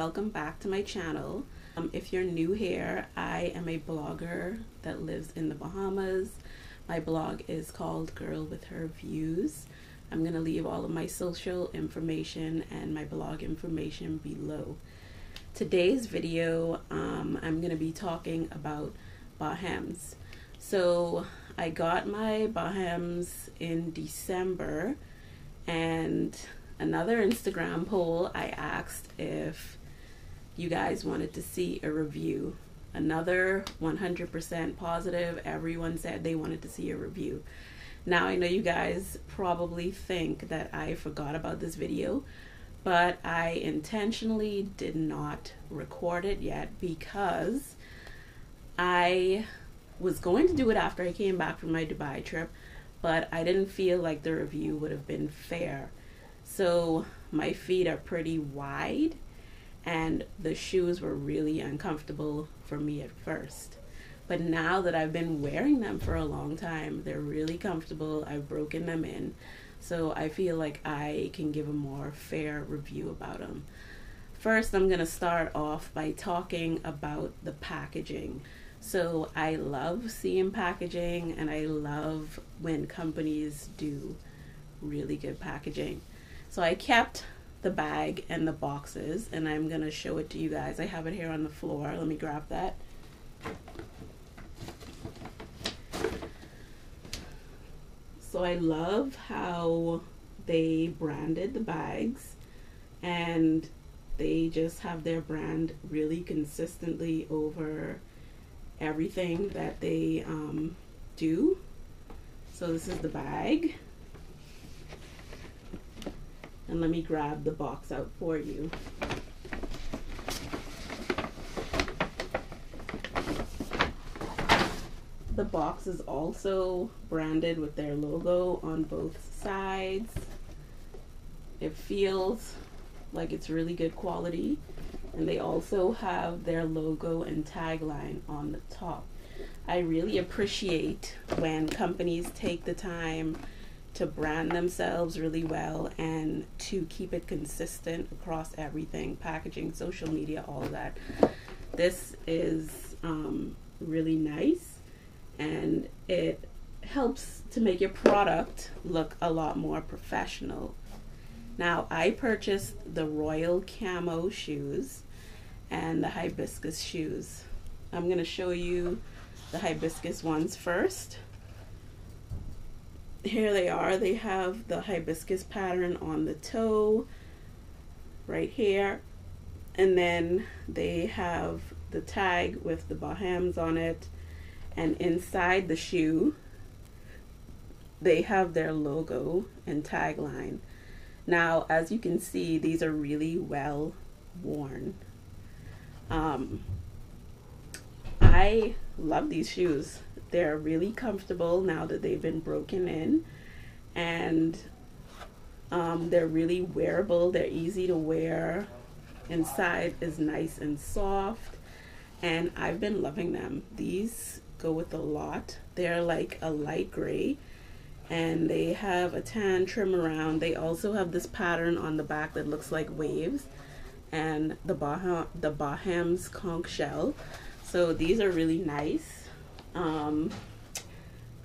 welcome back to my channel. Um, if you're new here, I am a blogger that lives in the Bahamas. My blog is called Girl with Her Views. I'm going to leave all of my social information and my blog information below. Today's video, um, I'm going to be talking about Bahems. So I got my Bahems in December and another Instagram poll, I asked if you guys wanted to see a review. Another 100% positive. Everyone said they wanted to see a review. Now, I know you guys probably think that I forgot about this video, but I intentionally did not record it yet because I was going to do it after I came back from my Dubai trip, but I didn't feel like the review would have been fair so my feet are pretty wide, and the shoes were really uncomfortable for me at first. But now that I've been wearing them for a long time, they're really comfortable. I've broken them in. So I feel like I can give a more fair review about them. First, I'm going to start off by talking about the packaging. So I love seeing packaging and I love when companies do really good packaging. So I kept the bag and the boxes and I'm going to show it to you guys. I have it here on the floor. Let me grab that. So I love how they branded the bags and they just have their brand really consistently over everything that they um, do. So this is the bag. And let me grab the box out for you. The box is also branded with their logo on both sides. It feels like it's really good quality. And they also have their logo and tagline on the top. I really appreciate when companies take the time to brand themselves really well and to keep it consistent across everything packaging, social media, all that. This is um, really nice and it helps to make your product look a lot more professional. Now, I purchased the Royal Camo shoes and the hibiscus shoes. I'm going to show you the hibiscus ones first here they are. They have the hibiscus pattern on the toe right here. And then they have the tag with the Bahems on it. And inside the shoe, they have their logo and tagline. Now, as you can see, these are really well worn. Um, I love these shoes. They're really comfortable now that they've been broken in, and um, they're really wearable. They're easy to wear. Inside is nice and soft, and I've been loving them. These go with a lot. They're like a light gray, and they have a tan trim around. They also have this pattern on the back that looks like waves, and the Bah the Bahems conch shell. So these are really nice. Um,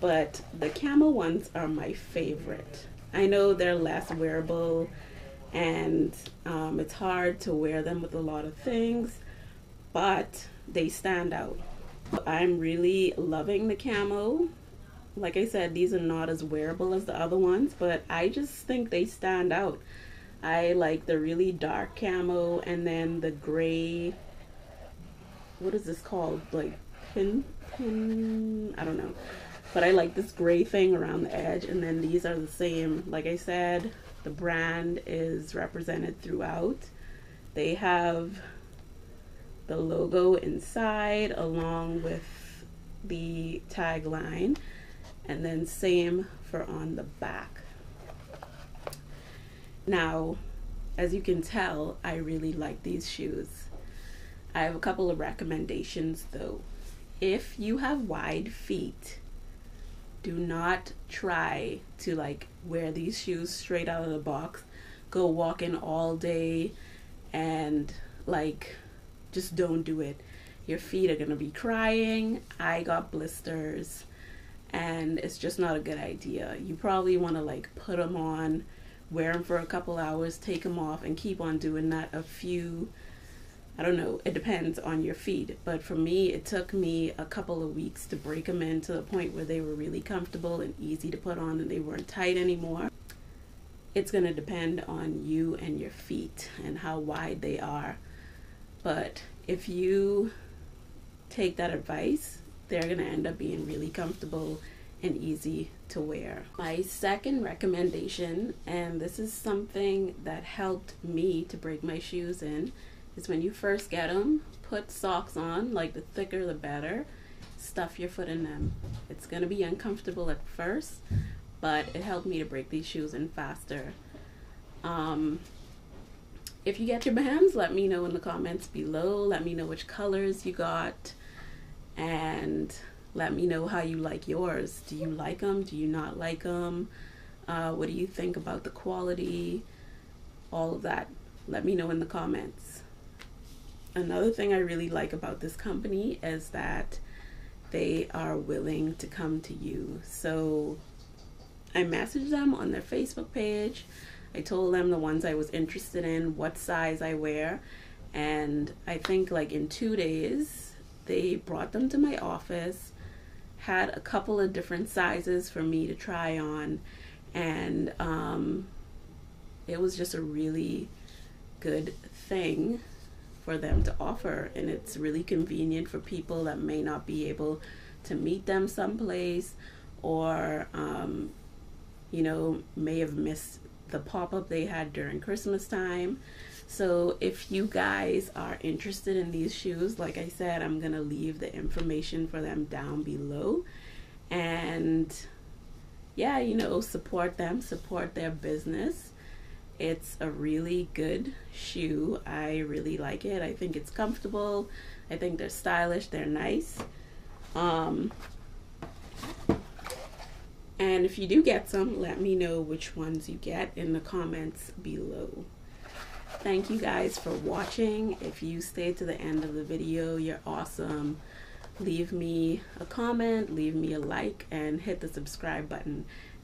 but the camo ones are my favorite. I know they're less wearable and um, it's hard to wear them with a lot of things, but they stand out. I'm really loving the camo. Like I said, these are not as wearable as the other ones, but I just think they stand out. I like the really dark camo and then the gray, what is this called? Like pin pin I don't know. But I like this gray thing around the edge and then these are the same. Like I said, the brand is represented throughout. They have the logo inside along with the tagline and then same for on the back. Now, as you can tell, I really like these shoes. I have a couple of recommendations though if you have wide feet, do not try to like wear these shoes straight out of the box. Go walking all day and like just don't do it. Your feet are gonna be crying. I got blisters, and it's just not a good idea. You probably want to like put them on, wear them for a couple hours, take them off, and keep on doing that a few. I don't know, it depends on your feet. But for me, it took me a couple of weeks to break them in to the point where they were really comfortable and easy to put on and they weren't tight anymore. It's going to depend on you and your feet and how wide they are. But if you take that advice, they're going to end up being really comfortable and easy to wear. My second recommendation, and this is something that helped me to break my shoes in, is when you first get them, put socks on, like the thicker the better. Stuff your foot in them. It's going to be uncomfortable at first, but it helped me to break these shoes in faster. Um, if you get your bands, let me know in the comments below. Let me know which colors you got and let me know how you like yours. Do you like them? Do you not like them? Uh, what do you think about the quality? All of that. Let me know in the comments. Another thing I really like about this company is that they are willing to come to you. So I messaged them on their Facebook page. I told them the ones I was interested in, what size I wear, and I think like in two days they brought them to my office, had a couple of different sizes for me to try on, and um, it was just a really good thing for them to offer. And it's really convenient for people that may not be able to meet them someplace or, um, you know, may have missed the pop up they had during Christmas time. So if you guys are interested in these shoes, like I said, I'm going to leave the information for them down below. And yeah, you know, support them, support their business. It's a really good shoe. I really like it. I think it's comfortable. I think they're stylish. They're nice. Um, and if you do get some, let me know which ones you get in the comments below. Thank you guys for watching. If you stayed to the end of the video, you're awesome. Leave me a comment, leave me a like, and hit the subscribe button.